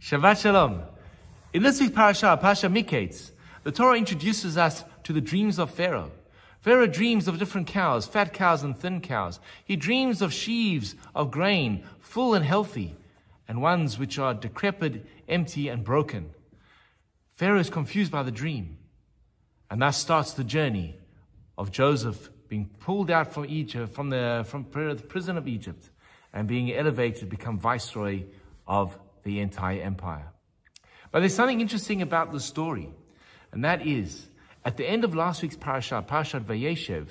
Shabbat Shalom. In this week's parasha, Parasha Miketz, the Torah introduces us to the dreams of Pharaoh. Pharaoh dreams of different cows, fat cows and thin cows. He dreams of sheaves of grain, full and healthy, and ones which are decrepit, empty, and broken. Pharaoh is confused by the dream, and thus starts the journey of Joseph being pulled out from Egypt, from the, from the prison of Egypt, and being elevated to become viceroy of the entire empire. But there's something interesting about the story, and that is at the end of last week's parasha, Parashat Vayeshev,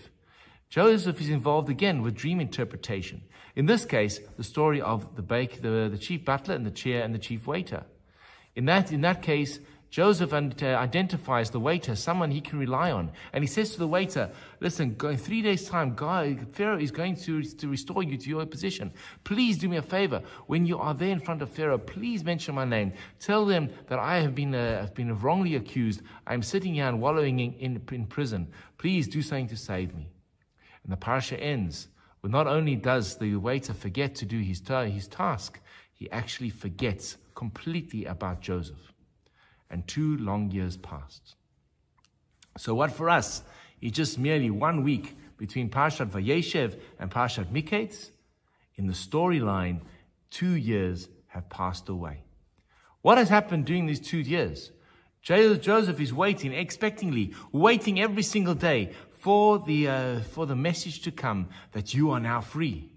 Joseph is involved again with dream interpretation. In this case, the story of the bake, the, the chief butler and the chair and the chief waiter. In that, in that case, Joseph identifies the waiter, someone he can rely on. And he says to the waiter, listen, in three days' time, God, Pharaoh is going to, to restore you to your position. Please do me a favor. When you are there in front of Pharaoh, please mention my name. Tell them that I have been, uh, have been wrongly accused. I'm sitting here and wallowing in, in, in prison. Please do something to save me. And the parasha ends with not only does the waiter forget to do his, his task, he actually forgets completely about Joseph and two long years passed. So what for us is just merely one week between Parshat Vayeshev and Parshat Miketz. In the storyline, two years have passed away. What has happened during these two years? Joseph is waiting, expectingly, waiting every single day for the, uh, for the message to come that you are now free.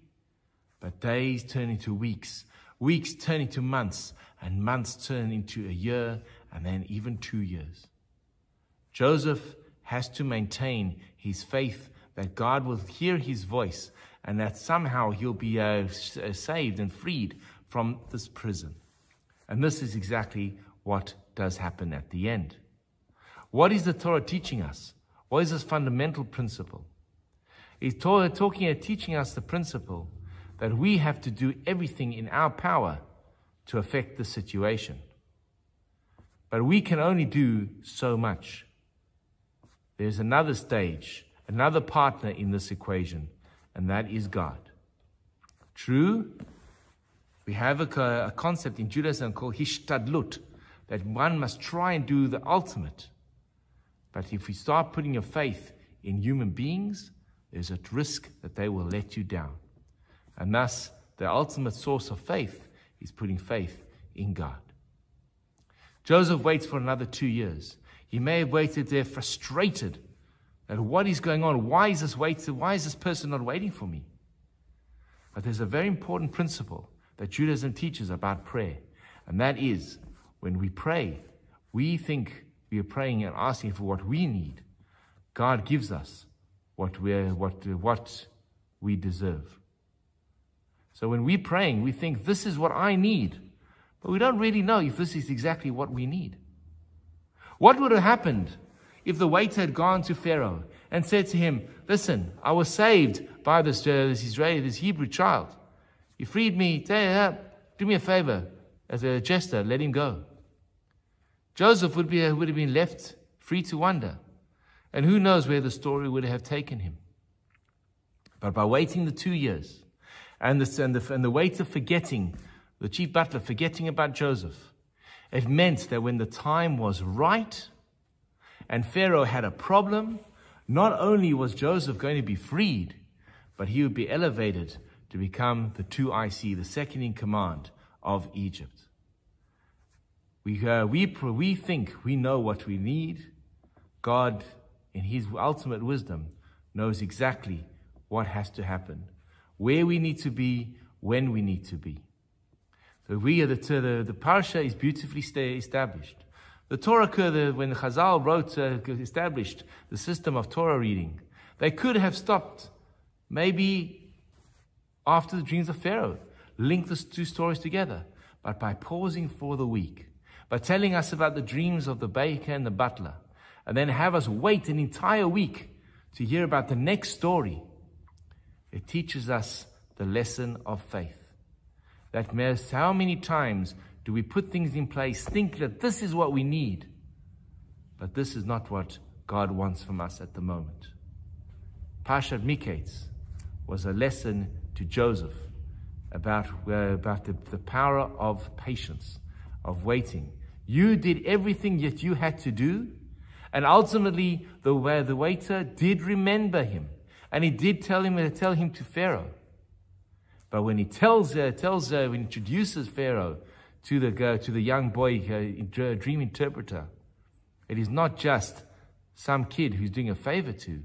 But days turn into weeks, weeks turn into months, and months turn into a year, and then even two years. Joseph has to maintain his faith that God will hear his voice and that somehow he'll be uh, uh, saved and freed from this prison. And this is exactly what does happen at the end. What is the Torah teaching us? What is this fundamental principle? It's Torah talking and teaching us the principle that we have to do everything in our power to affect the situation. But we can only do so much. There's another stage, another partner in this equation, and that is God. True, we have a, a concept in Judaism called hishtadlut, that one must try and do the ultimate. But if we start putting your faith in human beings, there's a risk that they will let you down. And thus, the ultimate source of faith is putting faith in God. Joseph waits for another two years. He may have waited there frustrated at what is going on. Why is this wait? Why is this person not waiting for me? But there's a very important principle that Judaism teaches about prayer, and that is when we pray, we think we are praying and asking for what we need. God gives us what we what what we deserve. So when we're praying, we think this is what I need. But we don't really know if this is exactly what we need. What would have happened if the waiter had gone to Pharaoh and said to him, Listen, I was saved by this, uh, this Israeli, this Hebrew child. He freed me. Do me a favor. As a jester, let him go. Joseph would, be, would have been left free to wander. And who knows where the story would have taken him. But by waiting the two years and the, and the, and the waiter forgetting the chief butler forgetting about Joseph. It meant that when the time was right and Pharaoh had a problem, not only was Joseph going to be freed, but he would be elevated to become the 2IC, the second in command of Egypt. We, uh, we, we think we know what we need. God, in his ultimate wisdom, knows exactly what has to happen, where we need to be, when we need to be. The we, the, the, the parsha is beautifully established. The Torah, the, when Chazal wrote, uh, established the system of Torah reading, they could have stopped maybe after the dreams of Pharaoh, link the two stories together. But by pausing for the week, by telling us about the dreams of the baker and the butler, and then have us wait an entire week to hear about the next story, it teaches us the lesson of faith. That matters how many times do we put things in place, think that this is what we need, But this is not what God wants from us at the moment. Parshat Miketz was a lesson to Joseph about, uh, about the, the power of patience, of waiting. You did everything that you had to do, and ultimately the, the waiter did remember him, and he did tell him, tell him to Pharaoh. But when he tells, uh, tells uh, introduces Pharaoh to the, uh, to the young boy, uh, dream interpreter, it is not just some kid who's doing a favor to.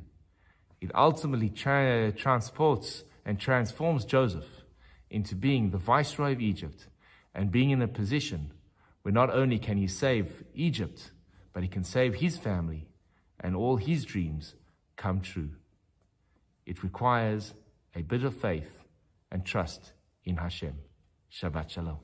It ultimately tra- transports and transforms Joseph into being the viceroy of Egypt and being in a position where not only can he save Egypt, but he can save his family and all his dreams come true. It requires a bit of faith and trust in Hashem. Shabbat Shalom.